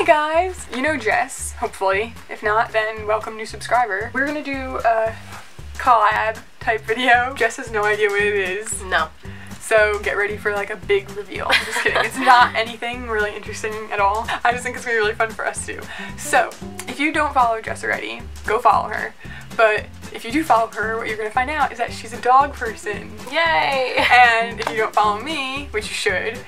Hi guys! You know Jess, hopefully. If not, then welcome new subscriber. We're gonna do a collab type video. Jess has no idea what it is, No. so get ready for like a big reveal. I'm just kidding. It's not anything really interesting at all. I just think it's gonna be really fun for us too. So, if you don't follow Jess already, go follow her. But if you do follow her, what you're gonna find out is that she's a dog person. Yay! And if you don't follow me, which you should,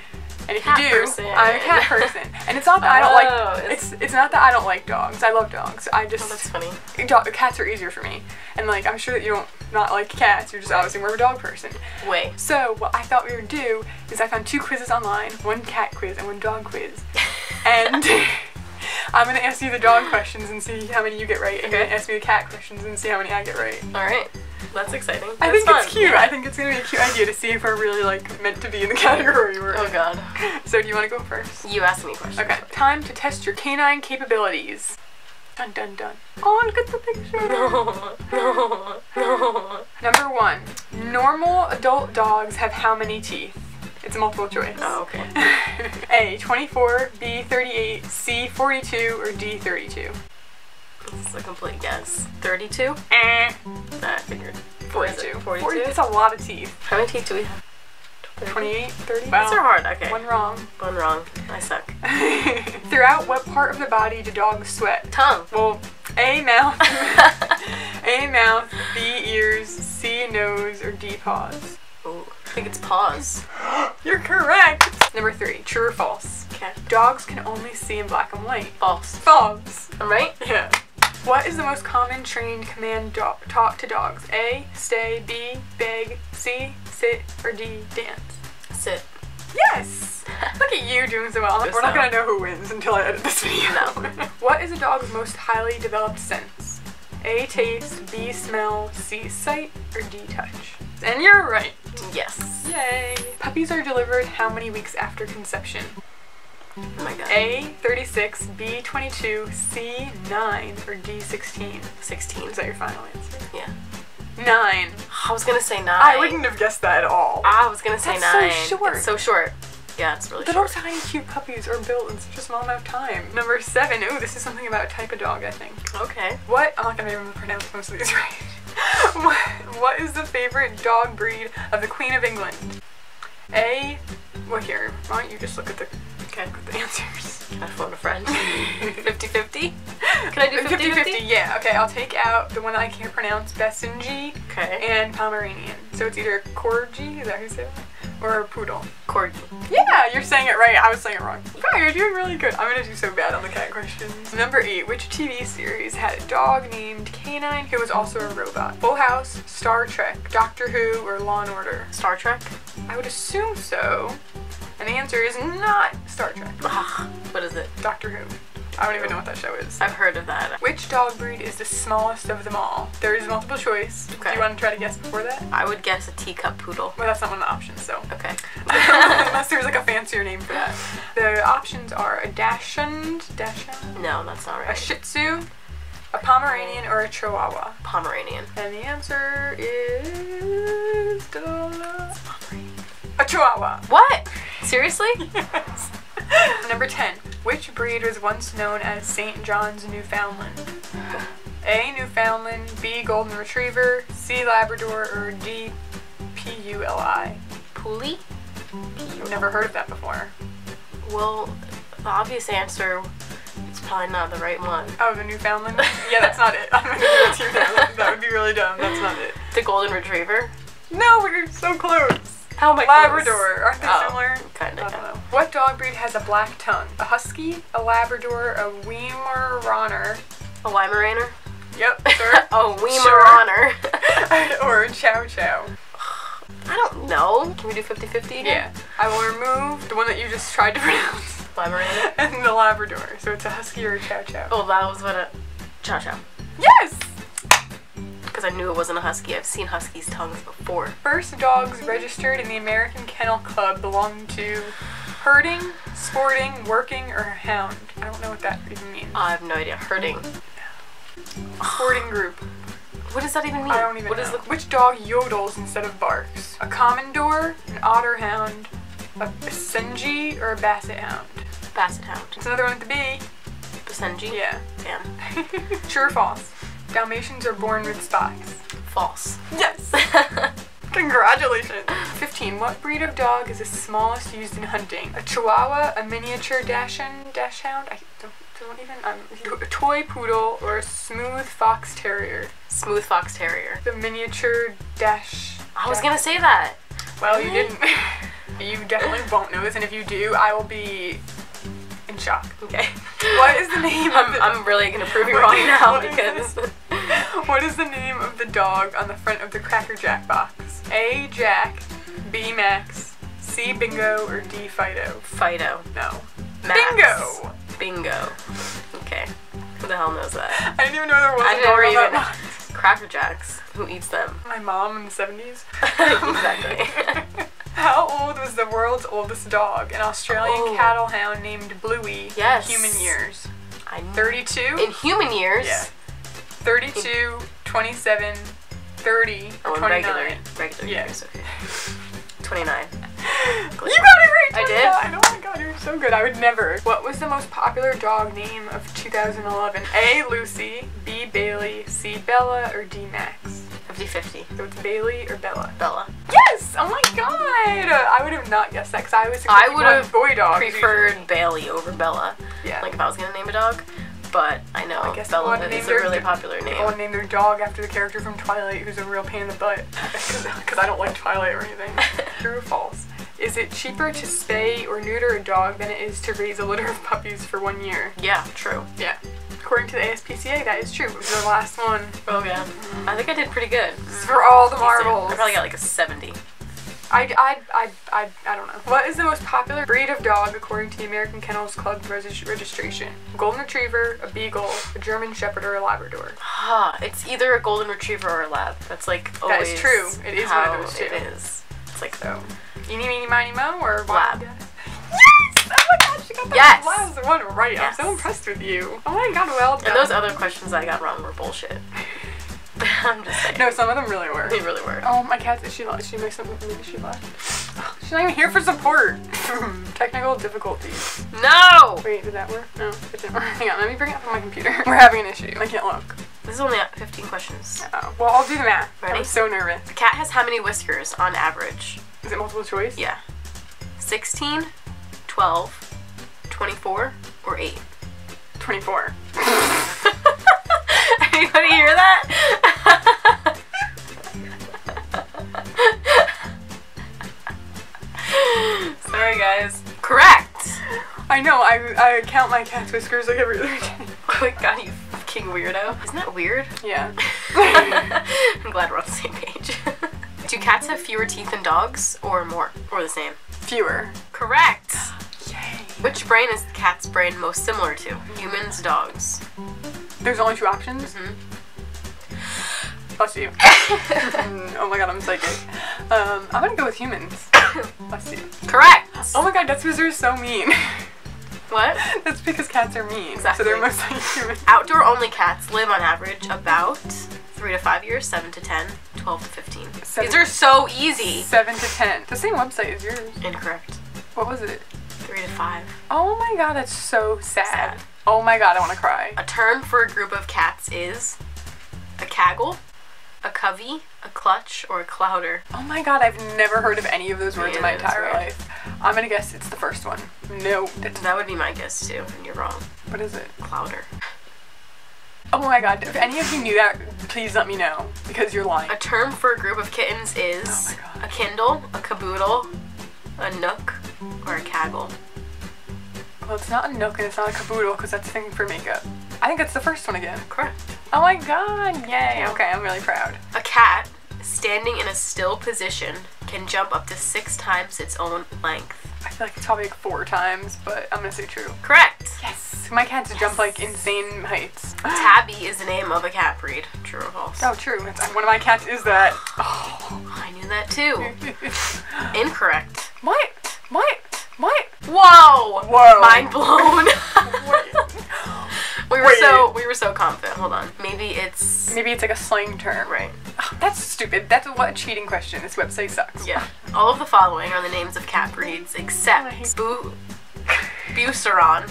and if Cat you do, person. I'm a cat person. And it's not that I don't Oh, like it's- it's it's not that I don't like dogs. I love dogs. I Oh, just that's funny. dog, cats are easier for me. And like I'm sure that you don't not like cats. You're just obviously more of a dog person. Wait. So what I thought we would do is I found two quizzes online, one cat quiz and one dog quiz. And I'm gonna ask you the dog questions and see how many you get right, and you're gonna ask me the cat questions and see how many I get right. All right. That's exciting. I think fun. it's cute. Yeah. I think it's gonna be a cute idea to see if we're really like meant to be in the category we're Oh in. god. So do you want to go first? You asked me questions. Okay. Time to test your canine capabilities. Dun dun dun. Oh, look at the picture. No. No. No. Number one. Normal adult dogs have how many teeth? It's a multiple choice. Oh, okay. A. 24, B. 38, C. 42, or D. 32. Is a complete guess. 32? Eh. Nah, I figured. What is it? 42. 42? 40 That's a lot of teeth. How many teeth do we have? 28, 30. These Wow. are hard. Okay. One wrong. One wrong. I suck. Throughout what part of the body do dogs sweat? Tongue. Well, A mouth, A mouth, B ears, C nose, or D paws. Ooh. I think it's paws. You're correct. Number three, true or false? Okay. Dogs can only see in black and white. False. False. I'm right? Yeah. What is the most common trained command do- taught to dogs? A, stay, B, beg, C, sit, or D, dance? Sit. Yes! Look at you doing so well. Just We're not gonna know who wins until I edit this video. No. what is a dog's most highly developed sense? A, taste, B, smell, C, sight, or D, touch? And you're right. Yes. Yay! Puppies are delivered how many weeks after conception? Oh my god. A, 36, B, 22, C, 9, or D, 16? 16. Is that your final answer? Yeah. 9. I was gonna say nine. I wouldn't have guessed that at all. I was gonna say That's so nine. short. It's so short. Yeah, it's really The short. tiny cute puppies are built in such a small amount of time. Number seven. Ooh, this is something about type of dog, I think. Okay. What? I'm not gonna be able to pronounce most of these right. what, what is the favorite dog breed of the Queen of England? A. Well, here. Why don't you just look at the, At the answers? I phone a friend? 50-50? Can I do 50 50-50? 50, yeah. Okay, I'll take out the one that I can't pronounce, Basenji, Okay. and Pomeranian. So it's either Corgi, is that how you say that? Or Poodle. Corgi. Yeah, you're saying it right. I was saying it wrong. Wow, you're doing really good. I'm gonna do so bad on the cat questions. Number eight, which TV series had a dog named K9 who was also a robot? Full House, Star Trek, Doctor Who, or Law and Order? Star Trek? I would assume so. And the answer is not Star Trek. Ugh, what is it? Doctor Who. I don't even know what that show is. I've heard of that. Which dog breed is the smallest of them all? There is multiple choice. Okay. Do you want to try to guess before that? I would guess a teacup poodle. Well, that's not one of the options, so. Okay. Unless there's like a fancier name for that. The options are a Dachshund, Dachshund, No, that's not right. a. Shih Tzu, a Pomeranian, or a Chihuahua. Pomeranian. And the answer is a Chihuahua. What? Seriously? Yes. Number 10. Which breed was once known as St. John's Newfoundland? A. Newfoundland, B. Golden Retriever, C. Labrador, or D. P-U-L-I. Puli? I've never heard of that before. Well, the obvious answer is probably not the right one. Oh, the Newfoundland? Yeah, that's not it. I'm gonna give it to you now. That would be really dumb. That's not it. The golden retriever? No, we're so close. How I Labrador. Aren't they Oh, similar? don't yeah. know. What dog breed has a black tongue? A Husky, a Labrador, a Weimaraner. A Weimaraner? Yep, sir. Oh, Sure. Weimaraner. or a Chow Chow. I don't know. Can we do 50-50 again? Yeah. I will remove the one that you just tried to pronounce Weimaraner? and the Labrador. So it's a Husky or a Chow Chow. Oh, that was what a... Chow chow. Yes! Because I knew it wasn't a husky. I've seen huskies' tongues before. First dogs registered in the American Kennel Club belong to herding, sporting, working, or hound. I don't know what that even means. I have no idea. Herding. Sporting group. What does that even mean? I don't even What know. is the... Which dog yodels instead of barks? A Komondor, an otter hound, a Basenji, or a basset hound? Basset hound. It's another one with the B. Basenji? Yeah. Damn. True or false? Dalmatians are born with spots. False. Yes. Congratulations. 15. What breed of dog is the smallest used in hunting? A Chihuahua, a miniature Dachshund, Dachshund? I don't, don't even. Um, a toy poodle or a smooth fox terrier? Smooth fox terrier. The miniature dash. I was gonna say that. Well, you didn't. you definitely won't know this, and if you do, I will be in shock. Okay. What is the name? I'm, I'm really gonna prove you wrong now because what is the name of the dog on the front of the Cracker Jack box? A. Jack, B. Max, C. Bingo, or D. Fido? Fido. No. Max. Bingo. Bingo. Okay. Who the hell knows that? I didn't even know there was I a dog on that box. Cracker Jacks. Who eats them? My mom in the 70s. exactly. How old was the world's oldest dog? An Australian Oh. cattle hound named Bluey. Yes. Human years. I kn- 32? In human years. Yeah. 32, 27, 30, Oh, or in 29. regular, regular Yeah. years. Okay. 29. You got it right! I did? 29. Oh my god, you're so good. I would never. What was the most popular dog name of 2011? A. Lucy, B. Bailey, C. Bella, or D. Max? 50 50. So it's Bailey or Bella. Bella. Yes! Oh my god! I would have not guessed that because I was I would have boy dog. Preferred Bailey over Bella. Yeah. Like if I was gonna name a dog. But I know I guess Bella is a really popular name. want to name their dog after the character from Twilight who's a real pain in the butt. Because I don't like Twilight or anything. True or false? Is it cheaper to spay or neuter a dog than it is to raise a litter of puppies for one year? Yeah, true. Yeah. According to the ASPCA, that is true. It was the last one. Oh yeah. Mm-hmm. I think I did pretty good. For all the marbles. I probably got like a 70. I, I, I, I, I don't know. What is the most popular breed of dog according to the American Kennels Club regis- registration? Golden Retriever, a Beagle, a German Shepherd, or a Labrador? Ah, it's either a golden retriever or a lab. That's like That always is true. It is one of those two. It is. It's like So, eeny, meeny, miny, mo, or Lab. Yes! Oh my god, she got that Yes! last one right. Yes. I'm so impressed with you. Oh my god, well done. And those other questions I got wrong were bullshit. I'm just saying. no, some of them really were. They really were. Oh, my cat, is she left? She makes something with maybe she left. She's not even here for support. Technical difficulties. No! Wait, did that work? No, it didn't work. Hang on, let me bring it up on my computer. We're having an issue. I can't look. This is only 15 questions. Oh, well, I'll do the math. Ready? I'm so nervous. A cat has how many whiskers on average? Is it multiple choice? Yeah. 16, 12, 24, or 8? 24. Anybody I, I count my cat's whiskers like every other day. Oh my god, you fucking weirdo. Isn't that weird? Yeah. I'm glad we're on the same page. Do cats have fewer teeth than dogs, or more, or the same? Fewer. Correct. Yay. Which brain is the cat's brain most similar to? Humans, dogs. There's only two options? Mhm. Bless you. Mm, oh my god, I'm psychic. Um, I'm gonna go with humans. Bless you. Correct. Oh my god, that's because they're so mean. What? that's because cats are mean. Exactly. So they're most like humans. Outdoor only cats live on average about 3 to 5 years, 7 to 10, 12 to 15. Seven. These are so easy. Seven to ten. The same website as yours. Incorrect. What was it? 3 to 5. Oh my god, that's so sad. Sad. Oh my god, I wanna cry. A term for a group of cats is a caggle, a covey, a clutch, or a clowder. Oh my god, I've never heard of any of those words in my entire weird. life. I'm gonna guess it's the first one. No, That would be my guess too, and you're wrong. what is it? Clowder. Oh my god, if any of you knew that, please let me know because you're lying. A term for a group of kittens is Oh a kindle, a caboodle, a nook, or a caggle. Well, it's not a nook and it's not a caboodle because that's a thing for makeup. I think it's the first one again. Correct. Oh my god, yay. Okay, I'm really proud. A cat, standing in a still position, can jump up to six times its own length. I feel like it's probably like four times, but I'm gonna say true. Correct. Yes, my cats jump like insane heights. Tabby is the name of a cat breed. True or false? Oh, true. One of my cats is that. Oh. I knew that too. Incorrect. what? What? What? Whoa! Whoa. Mind blown. We were Wait. so we were so confident. Hold on. Maybe it's Maybe it's like a slang term. right. Oh, that's stupid. That's what a cheating question. This website sucks. Yeah. All of the following are the names of cat breeds except oh, hate- Bu Beauceron,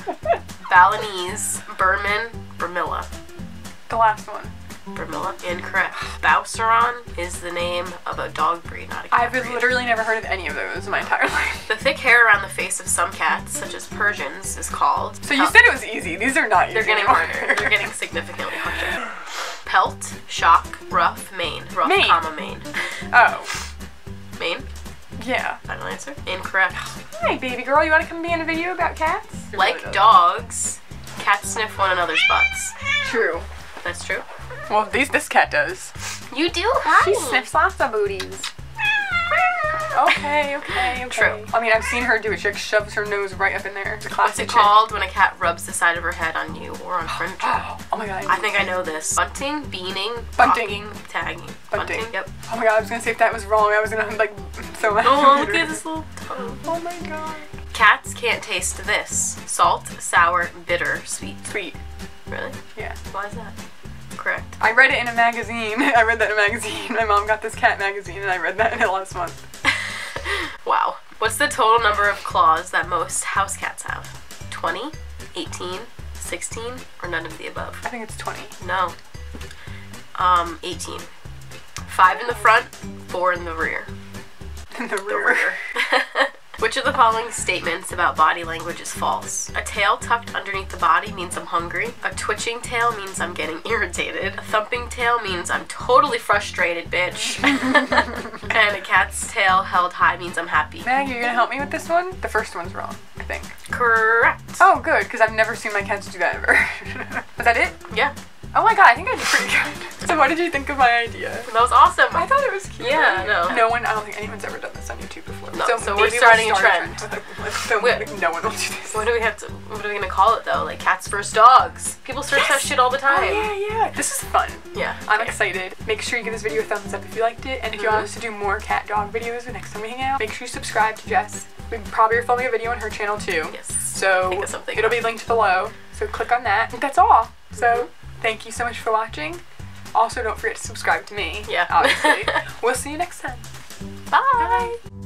Balinese, Birman, Burmilla. The last one. Burmilla, incorrect. Beauceron is the name of a dog breed, not a cat I've breed. literally never heard of any of those in my entire life. The thick hair around the face of some cats, such as Persians, is called. So you said it was easy. These are not easy. They're getting harder. They're getting significantly harder. Pelt, shock, ruff, mane. Ruff, Mane. comma, mane. Oh, Mane? yeah. Final answer? Incorrect. Hi, baby girl. You want to come be in a video about cats? It really Like dogs, cats sniff one another's butts. True. That's true. Well, these this cat does. You do? She sniffs lots of booties. Okay, okay, okay. True. I mean, I've seen her do it. She like shoves her nose right up in there. It's a What's classic. it chick. called when a cat rubs the side of her head on you or on furniture? Oh my god. I think I know this. Bunting, beaning, Bunting. rocking, tagging. Bunting. Yep. Oh my god, I was gonna say if that was wrong, I was gonna like so my Oh, look at this little toe. Oh my god. Cats can't taste this. Salt, sour, bitter, sweet. Sweet. Really? Yeah. Why is that? Correct. I read it in a magazine. I read that in a magazine. My mom got this cat magazine and I read that in it last month. Wow. What's the total number of claws that most house cats have? 20, 18, 16, or none of the above? I think it's 20. No. Um, 18. Five in the front, four in the rear. In the The rear. Which of the following statements about body language is false? A tail tucked underneath the body means I'm hungry. A twitching tail means I'm getting irritated. A thumping tail means I'm totally frustrated, bitch. and a cat's tail held high means I'm happy. Maggie, you're gonna help me with this one? The first one's wrong, I think. Correct. Oh, good, because I've never seen my cats do that ever. Was that it? Yeah, Oh my god, I think I did pretty good. So, what did you think of my idea? that was awesome. I thought it was cute. Yeah, no. No one, I don't think anyone's ever done this on YouTube before. No, so we're maybe we'll starting a start trend. Like, so Wait. like, no one will do this. What do we have to? What are we gonna call it though? Like cats versus dogs. People search that shit all the Oh, time. yeah, yeah. This is fun. Yeah. I'm okay. excited. Make sure you give this video a thumbs up if you liked it, and if you Mhm. want us to do more cat dog videos the next time we hang out, make sure you subscribe to Jess. We probably are filming a video on her channel too. Yes. So something. it'll be linked below. So click on that. That's all. So Thank you so much for watching. Also, don't forget to subscribe to me. Yeah. Obviously. we'll see you next time. Bye. Bye.